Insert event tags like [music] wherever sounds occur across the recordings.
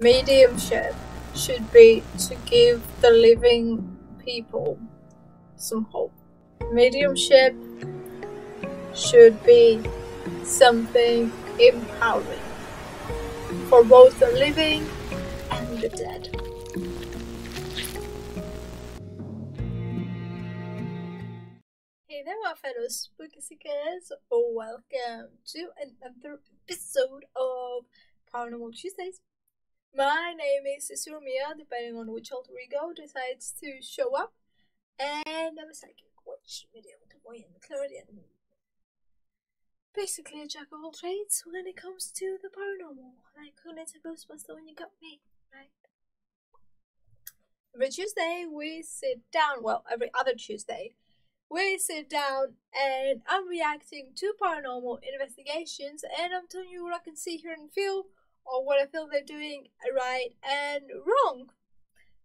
Mediumship should be to give the living people some hope. Mediumship should be something empowering for both the living and the dead. Hey there, my fellow spooky seekers. Welcome to another episode of Paranormal Tuesdays. My name is Surmia, depending on which alter ego decides to show up. And I'm a psychic, witch, medium, clairvoyant, clairaudient. Basically a jack of all trades when it comes to the paranormal. Like who needs a Ghostbuster when you got me, right? Every Tuesday we sit down, well, every other Tuesday, we sit down and I'm reacting to paranormal investigations and I'm telling you what I can see, hear, and feel, or what I feel they're doing right and wrong.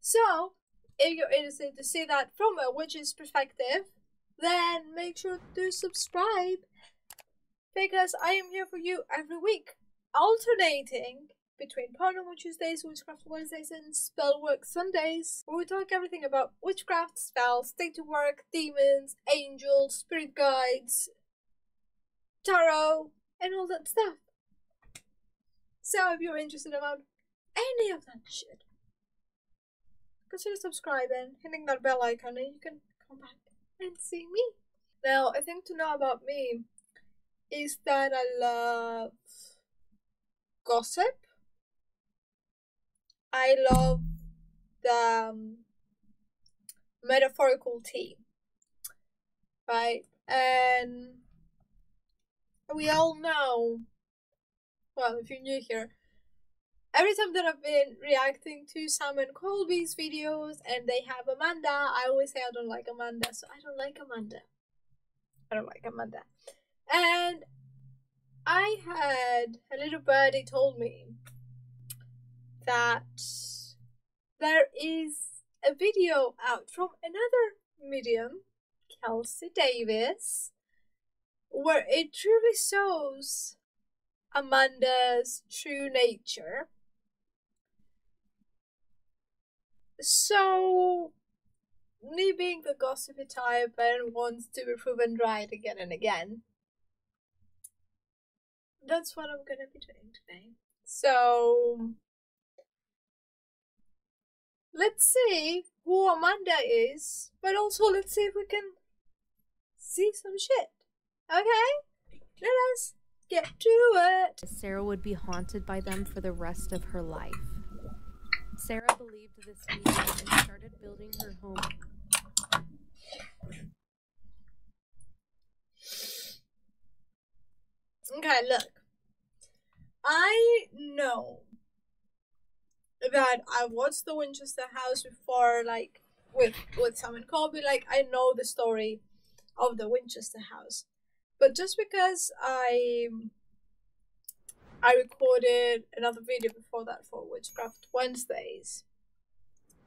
So, if you're interested to see that from a witch's perspective, then make sure to subscribe because I am here for you every week, alternating between Paranormal Tuesdays, Witchcraft Wednesdays, and Spellwork Sundays, where we talk everything about witchcraft, spells, to work, demons, angels, spirit guides, tarot, and all that stuff. So if you're interested about any of that shit, consider subscribing, hitting that bell icon, and you can come back and see me. Now, a thing to know about me is that I love gossip. I love the um, metaphorical tea, right? And we all know, well, if you're new here, every time that I've been reacting to Sam and Colby's videos and they have Amanda, I always say I don't like Amanda, so I don't like Amanda. I don't like Amanda. And I had a little birdie told me that there is a video out from another medium, Kelsi Davies, where it truly shows Amanda's true nature. So, me being the gossipy type and wants to be proven right again and again, that's what I'm gonna be doing today. So, let's see who Amanda is, but also let's see if we can see some shit. Okay? Let us get to it. Sarah would be haunted by them for the rest of her life. Sarah believed this medium and started building her home. Okay, look. I know that I watched the Winchester House before, like with with Sam and Colby. Like I know the story of the Winchester House, but just because I I recorded another video before that for Witchcraft Wednesdays,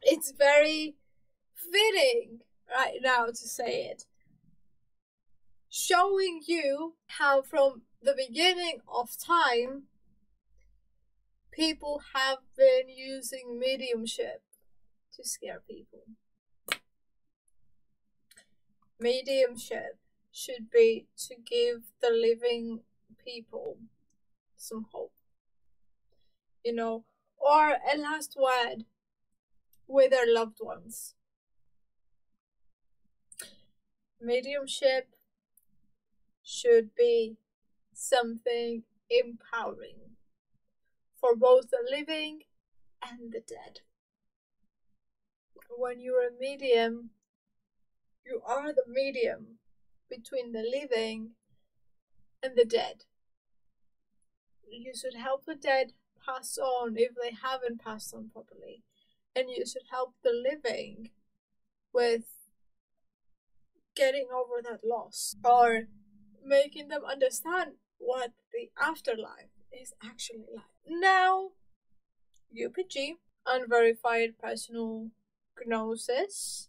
it's very fitting right now to say it, showing you how from the beginning of time people have been using mediumship to scare people. Mediumship should be to give the living people some hope. You know, or a last word with their loved ones. Mediumship should be something empowering for both the living and the dead. When you're a medium, you are the medium between the living and the dead. You should help the dead pass on if they haven't passed on properly, and you should help the living with getting over that loss or making them understand what the afterlife is actually like. Now, UPG, unverified personal gnosis,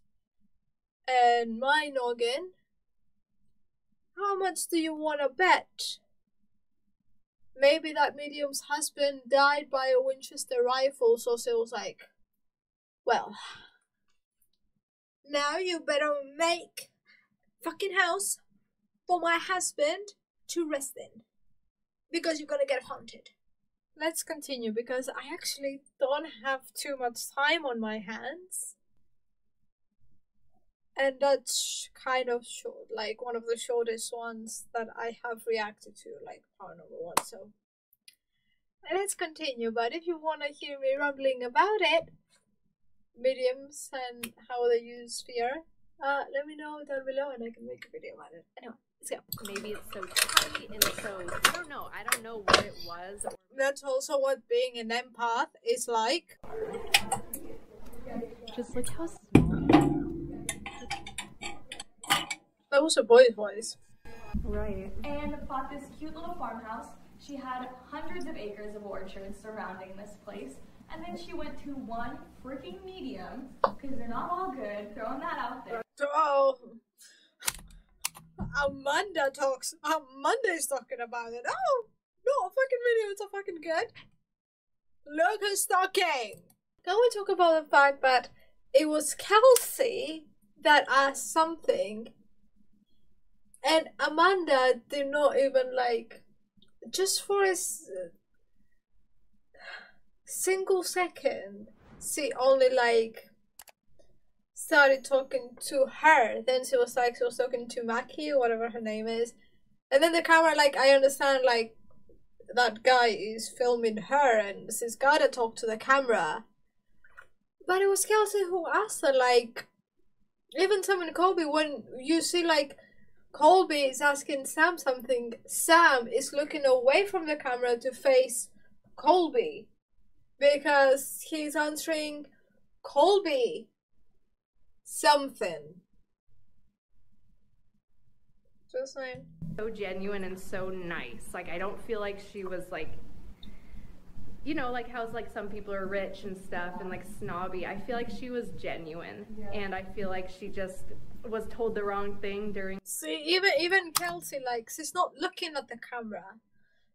and my noggin. How much do you want to bet maybe that medium's husband died by a Winchester rifle, so she was like, well, now you better make fucking house for my husband to rest in because you're gonna get haunted. Let's continue because I actually don't have too much time on my hands. And that's kind of short, like one of the shortest ones that I have reacted to, like paranormal one. So let's continue. But if you want to hear me rambling about it, mediums and how they use fear, uh, let me know down below and I can make a video about it. Anyway, let's go. Maybe it's so tight and so I don't know. I don't know what it was. That's also what being an empath is like. Just look how small. That was a boy's voice. Right. And bought this cute little farmhouse. She had hundreds of acres of orchards surrounding this place. And then she went to one freaking medium, because they're not all good, throwing that out there. Oh, Amanda talks. Amanda's talking about it. Oh, no, fucking videos are fucking good. Look who's talking. Can we talk about the fact that it was Kelsi that asked something, and Amanda did not even like, just for a s- single second, she only like started talking to her. Then she was like, she was talking to Maki or whatever her name is. And then the camera, like, I understand, like, that guy is filming her and she's gotta talk to the camera. But it was Kelsi who asked her, like, even Sam and Colby, when you see, like, Colby is asking Sam something, Sam is looking away from the camera to face Colby because he's answering Colby something. Just saying. So genuine and so nice. Like I don't feel like she was like you know, like how's like some people are rich and stuff and like snobby. I feel like she was genuine. And I feel like she just was told the wrong thing during See, even even Kelsi, like, she's not looking at the camera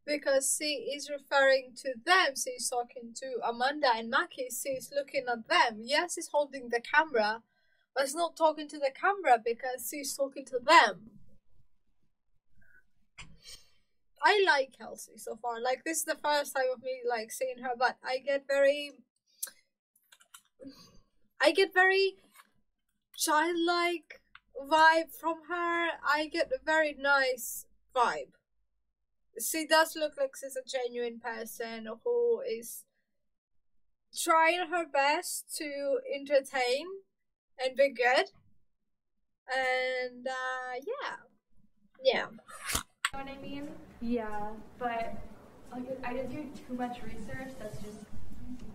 because she is referring to them. She's talking to Amanda and Maki. She's looking at them. Yes, she's holding the camera, but she's not talking to the camera because she's talking to them. I like Kelsi so far. Like this is the first time of me like seeing her, but I get very, I get very childlike vibe from her. I get a very nice vibe. She does look like she's a genuine person who is trying her best to entertain and be good. And uh, yeah, yeah. You know what I mean? Yeah, but like I didn't do too much research. That's just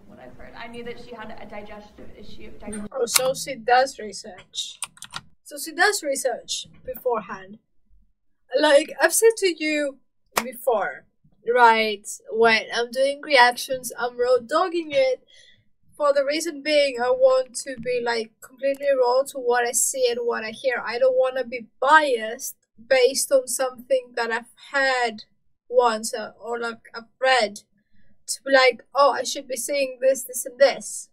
what I've heard. I knew that she had a digestive issue. Digestive Oh, so she does research. So she does research beforehand. Like I've said to you before, right? When I'm doing reactions, I'm road dogging it for the reason being I want to be like completely raw to what I see and what I hear. I don't want to be biased based on something that I've heard once uh, or like I've read to be like, oh, I should be seeing this, this, and this.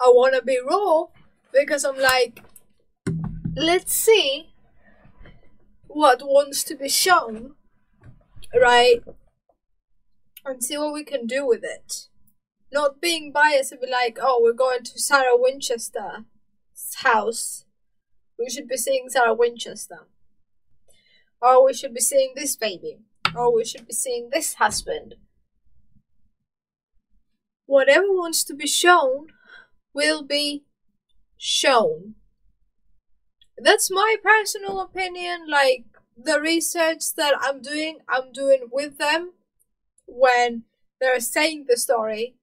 I want to be raw because I'm like, let's see what wants to be shown, right? And see what we can do with it. Not being biased and be like, oh, we're going to Sarah Winchester's house. We should be seeing Sarah Winchester. Or we should be seeing this baby. Or we should be seeing this husband. Whatever wants to be shown will be shown. That's my personal opinion. Like, the research that I'm doing, I'm doing with them when they're saying the story.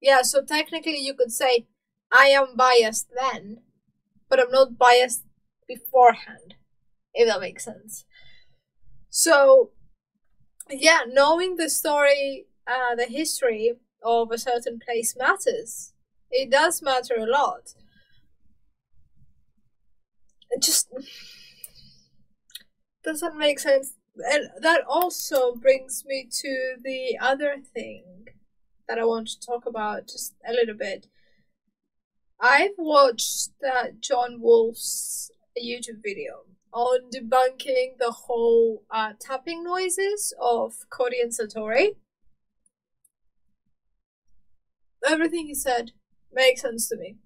Yeah, so technically you could say I am biased then, but I'm not biased beforehand, if that makes sense. So, yeah, knowing the story, uh, the history of a certain place matters. It does matter a lot. It just doesn't make sense and that also brings me to the other thing that I want to talk about just a little bit. I've watched that John Wolf's YouTube video on debunking the whole uh, tapping noises of Cody and Satori. Everything he said makes sense to me.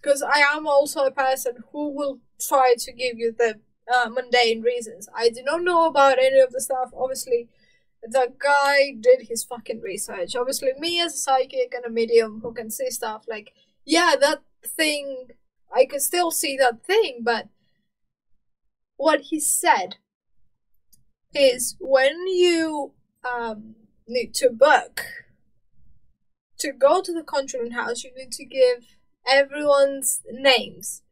Because I am also a person who will try to give you the uh, mundane reasons. I do not know about any of the stuff. Obviously, the guy did his fucking research. Obviously, me as a psychic and a medium who can see stuff, like, yeah, that thing, I can still see that thing, but what he said is when you um, need to book to go to the conjuring house, you need to give everyone's names.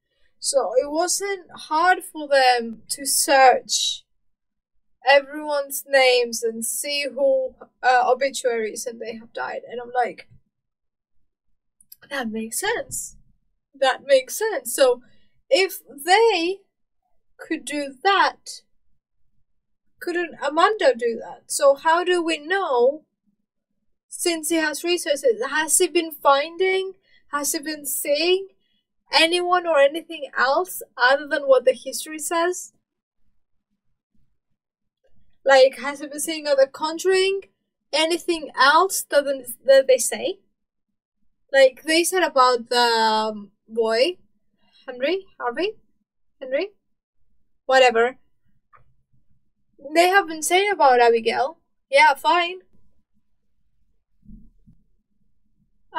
So it wasn't hard for them to search everyone's names and see who uh, obituaries and they have died. And I'm like, that makes sense. That makes sense. So if they could do that, couldn't Amanda do that? So how do we know? Since he has resources, has he been finding? Has he been seeing anyone or anything else other than what the history says? Like, has he been seeing other conjuring? Anything else that, that they say? Like, they said about the um, boy, Henry, Harvey, Henry, whatever. They have been saying about Abigail. Yeah, fine.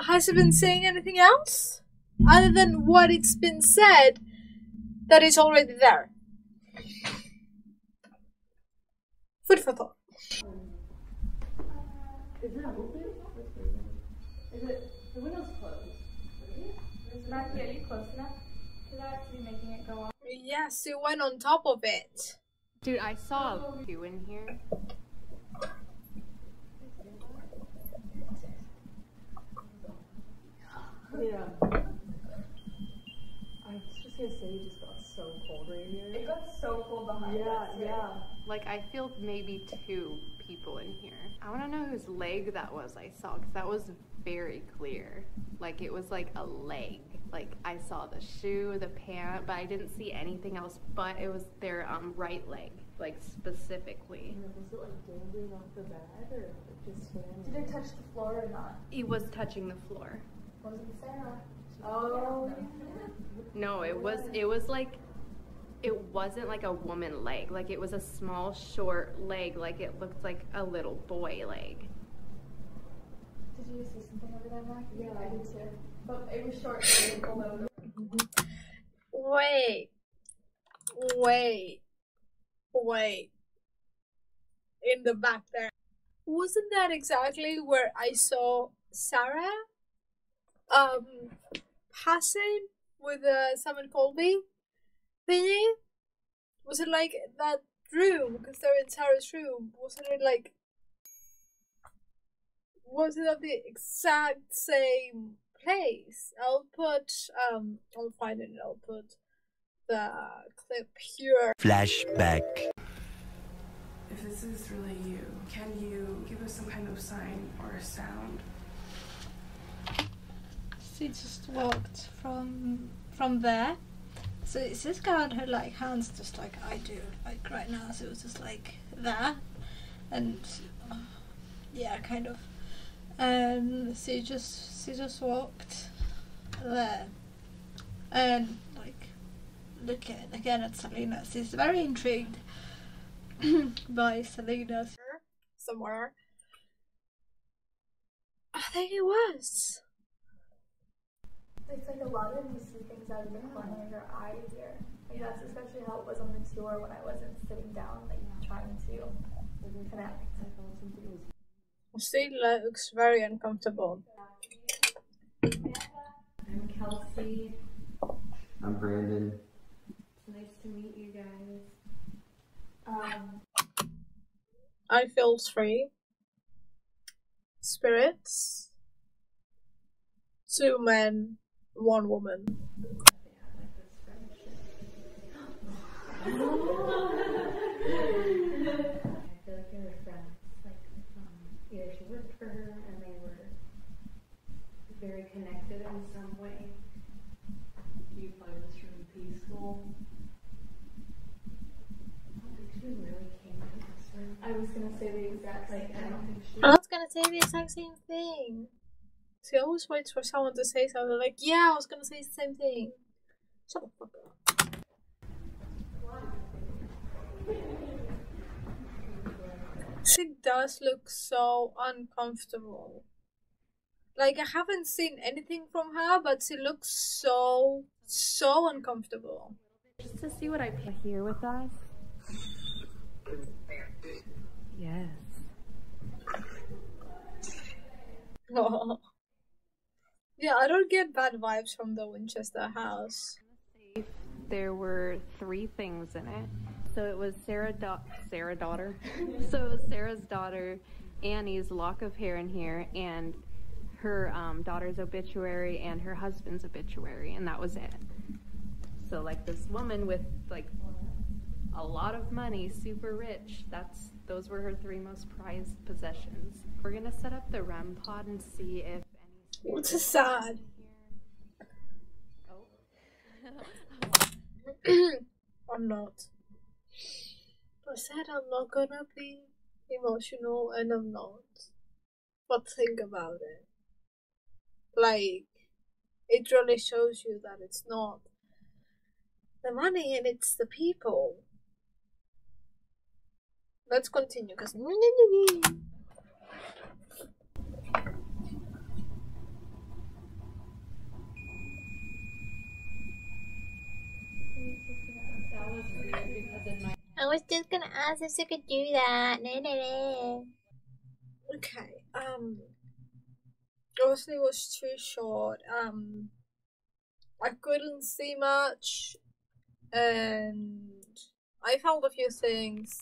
Has he been saying anything else? Other than what it's been said that is already there. Food for thought. Is it? Is it the window's closed? Matthew, are you close enough to that to be making it go off? Yes, it went on top of it. Dude, I saw you in here. Yeah. I was just gonna say it just got so cold right here. It got so cold behind Yeah, us. yeah. Like, I feel maybe two people in here. I want to know whose leg that was I saw, because that was very clear. Like, it was like a leg. Like, I saw the shoe, the pant, but I didn't see anything else but it was their um, right leg, like, specifically. And was it like dangling off the bed or just standing? Did it touch the floor or not? It was touching the floor. Wasn't Sarah. Oh. No, it was, it was like, it wasn't like a woman leg. Like, it was a small, short leg. Like, it looked like a little boy leg. Did you see something over there, Mark? Yeah, I did too. Wait. Wait. Wait. In the back there. Wasn't that exactly where I saw Sarah? Um, passing with the Sam and Colby thingy? Was it like that room? Because they're in Sarah's room. Wasn't it like. Was it at the exact same place? I'll put. Um, I'll find it and I'll put the clip here. Flashback. If this is really you, can you give us some kind of sign or a sound? She just walked from from there. So it's just got her like hands just like I do, like right now. So it was just like that, and uh, yeah, kind of. Um, and she just she just walked there, and like looking again at Selena. She's very intrigued [clears throat] by Selena somewhere. I think it was. It's like a lot of you see things out of the corner of your eyes here. Like that's especially how it was on the tour when I wasn't sitting down, like trying to connect. She looks very uncomfortable. I'm Kelsi. I'm Brandon. It's nice to meet you guys. Um, I feel three spirits, two men, one woman. [gasps] very connected in some way. Do you find this room peaceful? I don't think she really came to this room. I was gonna say the exact same Like, I thing. don't think she. I was gonna say the exact same thing. She always waits for someone to say something like, yeah, I was gonna say the same thing. Shut the fuck up. She does look so uncomfortable. Like, I haven't seen anything from her, but she looks so, so uncomfortable. Just to see what I put here with us. Yes. [laughs] yeah, I don't get bad vibes from the Winchester house. there were three things in it. So it was Sarah, da- Sarah daughter. [laughs] so it was Sarah's daughter, Annie's lock of hair in here, and her um, daughter's obituary and her husband's obituary, and that was it. So like this woman with like a lot of money, super rich. That's those were her three most prized possessions. We're gonna set up the REM pod and see if any. Which is sad. Oh. [laughs] I'm not. I said I'm not gonna be emotional and I'm not. But think about it. Like, it really shows you that it's not the money and it's the people. Let's continue because. That was weird because in my I was just gonna ask if you could do that. Nah, nah, nah. Okay. Um. Obviously, it was too short. Um. I couldn't see much, and I found a few things,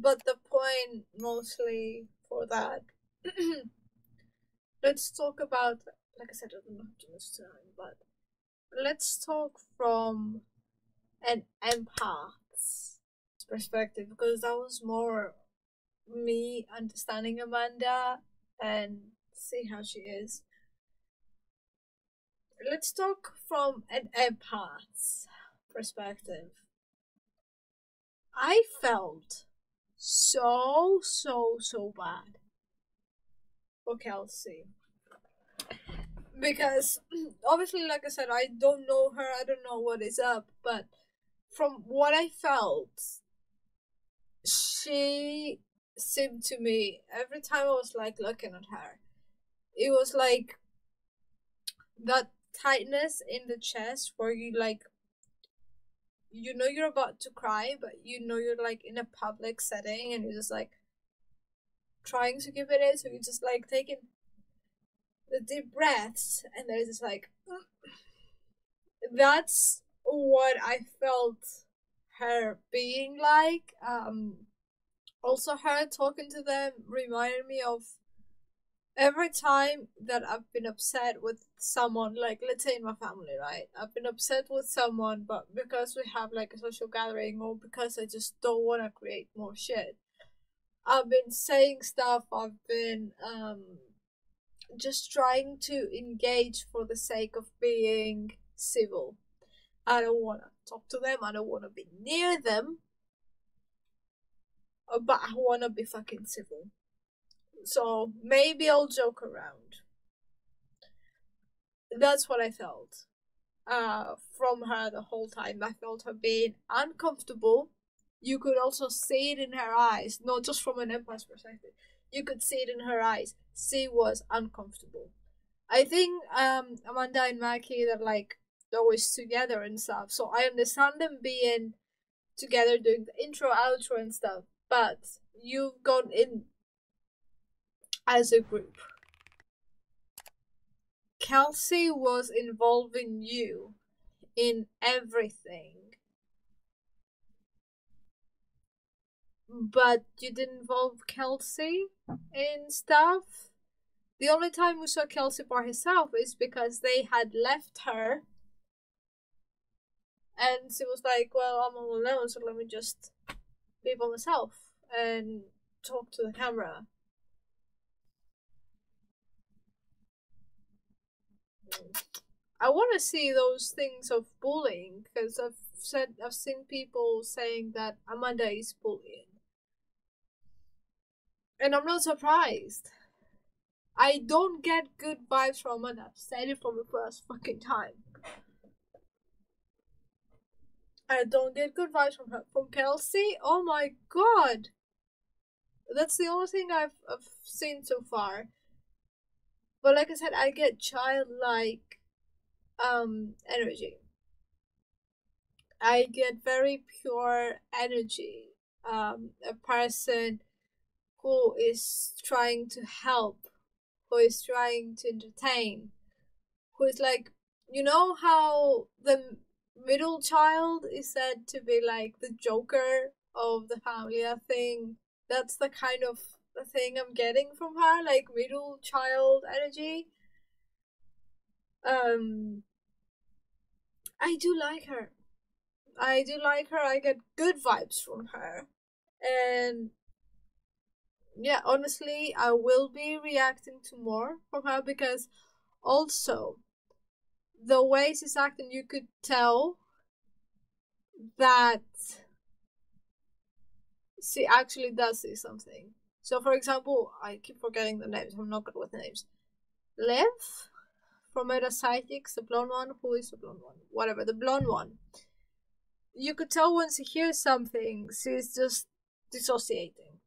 but the point mostly for that. [clears throat] let's talk about. Like I said, I don't have too much time, but let's talk from an empath's perspective because that was more me understanding Amanda and see how she is. Let's talk from an empath's perspective. I felt so, so, so bad for Kelsi. Because [clears throat] obviously, like I said, I don't know her, I don't know what is up, but from what I felt, she seemed to me every time I was like looking at her, it was like that tightness in the chest where you like you know you're about to cry but you know you're like in a public setting and you're just like trying to keep it in so you're just like taking the deep breaths and there's just like [clears throat] that's what I felt her being like. Um, also, her talking to them reminded me of every time that I've been upset with someone, like let's say in my family, right? I've been upset with someone, but because we have like a social gathering or because I just don't want to create more shit, I've been saying stuff, I've been um, just trying to engage for the sake of being civil. I don't want to talk to them. I don't want to be near them. Uh, But I want to be fucking civil. So maybe I'll joke around. That's what I felt. Uh, from her the whole time. I felt her being uncomfortable. You could also see it in her eyes, not just from an empath's perspective. You could see it in her eyes. She was uncomfortable. I think um Amanda and Mackie they're like always together and stuff. So I understand them being together doing the intro, outro and stuff. But you've gone in as a group. Kelsi was involving you in everything. But you didn't involve Kelsi in stuff. The only time we saw Kelsi by herself is because they had left her and she was like, Well, I'm all alone, so let me just be by myself and talk to the camera. I want to see those things of bullying because I've said I've seen people saying that Amanda is bullying, and I'm not surprised. I don't get good vibes from Amanda. I've said it from the first fucking time. I don't get good vibes from her. From Kelsi, oh my god. That's the only thing I've, I've seen so far. But like I said, I get childlike um energy. I get very pure energy. Um, a person who is trying to help, who is trying to entertain, who is like, you know how the middle child is said to be like the joker of the family, I think that's the kind of thing I'm getting from her, like middle child energy. Um, I do like her. I do like her. I get good vibes from her. And yeah, honestly, I will be reacting to more from her because also the way she's acting, you could tell that she actually does see something. So, for example, I keep forgetting the names. I'm not good with names. Liv from Meta Psychics, the blonde one. Who is the blonde one? Whatever, the blonde one. You could tell when she hears something, she's just dissociating.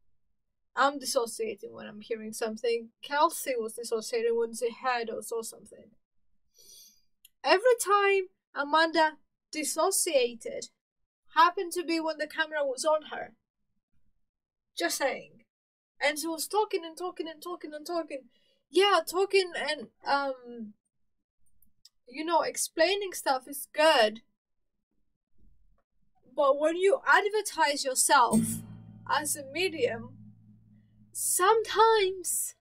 I'm dissociating when I'm hearing something. Kelsi was dissociating when she heard or saw something. Every time Amanda dissociated happened to be when the camera was on her. Just saying. And she was talking and talking and talking and talking. Yeah, talking and um you know, explaining stuff is good. But when you advertise yourself as a medium, sometimes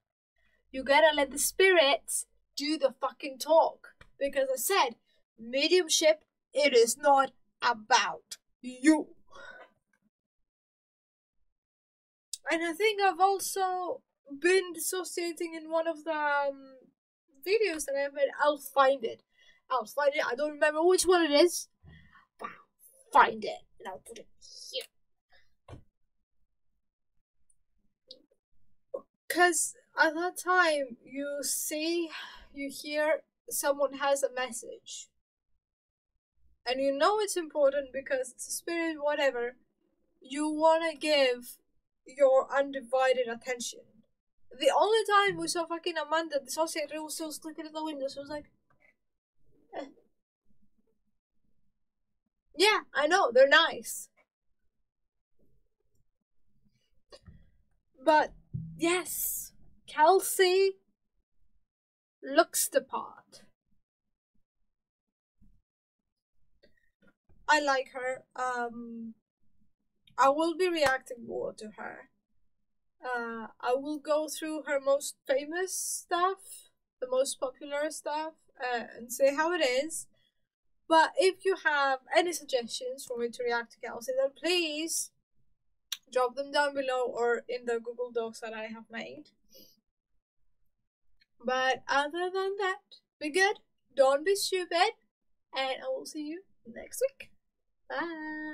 you gotta let the spirits do the fucking talk. Because I said, mediumship, it is not about you. And I think I've also been dissociating in one of the um, videos that I've made. I'll find it. I'll find it. I don't remember which one it is. But I'll find it. And I'll put it here. Because at that time, you see, you hear someone has a message. And you know it's important because it's a spirit, whatever. You want to give your undivided attention. The only time we saw fucking Amanda dissociate, was still looking at the window. So I was like, eh. yeah, I know they're nice, but yes, Kelsi looks the part. I like her. Um, I will be reacting more to her. Uh, I will go through her most famous stuff, the most popular stuff, uh, and see how it is. But if you have any suggestions for me to react to Kelsi, then please drop them down below or in the Google Docs that I have made. But other than that, be good, don't be stupid, and I will see you next week. Bye.